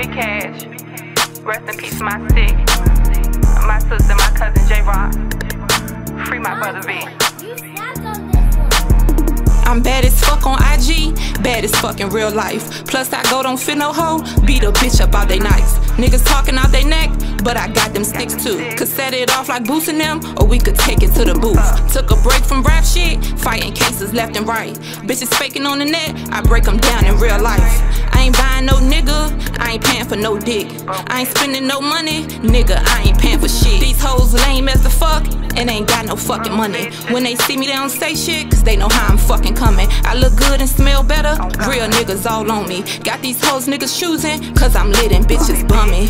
Big Kash. Rest in peace, my stick. My sister, my cousin J Rock. Free my brother V. I'm bad as fuck on IG, bad as fuck in real life. Plus, I go don't fit no hoe, beat a bitch up all they nights. Niggas talking out they neck, but I got them sticks too. Could set it off like boosting them, or we could take it to the booth. Took a break from rap shit, fighting cases left and right. Bitches faking on the net, I break them down in real life. I ain't buying no nigga, I ain't paying for no dick. I ain't spending no money, nigga, I ain't paying for shit. These hoes lame as the fuck, and ain't got no fucking money. When they see me, they don't say shit, cause they know how I'm fucking coming. I look good and smell better, real niggas all on me. Got these hoes niggas choosing, cause I'm lit and bitches bummy.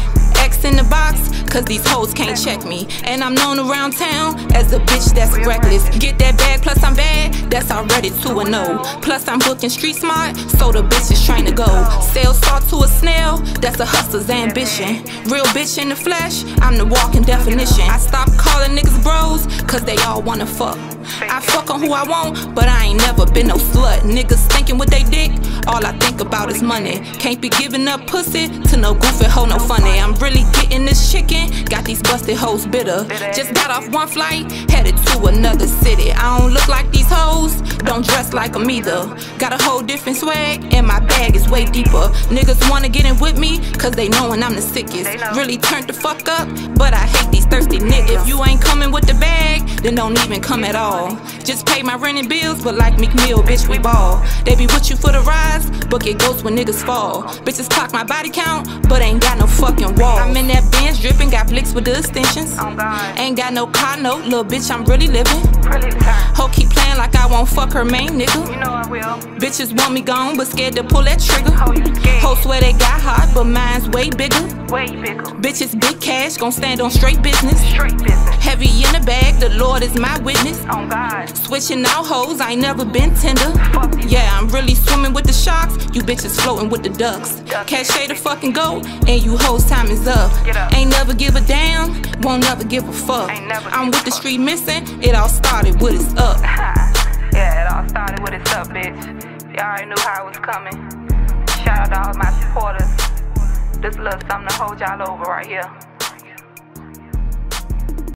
Cause these hoes can't check me. And I'm known around town as a bitch that's reckless. Get that bag, plus I'm bad, that's already 2 and 0. Plus I'm booking street smart, so the bitch is trying to go. Sell salt to a snail, that's a hustler's ambition. Real bitch in the flesh, I'm the walking definition. I stop calling niggas bros, cause they all wanna fuck. I fuck on who I want, but I ain't never been no slut. Niggas thinking what they I think about is money. Can't be giving up pussy to no goofy hoe, no funny. I'm really getting this chicken, got these busted hoes bitter. Just got off one flight, headed to another city. I don't look like these hoes, don't dress like them either. Got a whole different swag, and my bag is way deeper. Niggas wanna get in with me, cause they knowin' I'm the sickest. Really turned the fuck up, but I hate these thirsty niggas. If you ain't coming with the bag, then don't even come at all. Just pay my rent and bills, but like Meek Mill, bitch, we ball. They be with you for the rise, but get ghosts when niggas fall. Bitches clock my body count, but ain't got no fucking wall. I'm in that Benz dripping, got flicks with the extensions. Oh Ain't got no car note, little bitch, I'm really living. Ho keep playing like I won't fuck her main nigga. You know I will. Bitches want me gone, but scared to pull that trigger. Oh. Ho swear they got hot, but mine's way bigger. Way bigger. Bitches big cash, gon' stand on straight business. Straight business. Heavy in the bag, Lord is my witness. On God. Switching out hoes, I ain't never been tender. Yeah, I'm really swimming with the sharks. You bitches floating with the ducks. Catch the fucking go, and you hoes time is up. Up. Ain't never give a damn, won't never give a fuck. I'm with the street missing, it all started with it's up. yeah, it all started with it's up, bitch. Y'all already knew how it was coming. Shout out to all my supporters. This little something to hold y'all over right here.